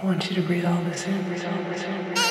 I want you to breathe all this in. Breathe all this in.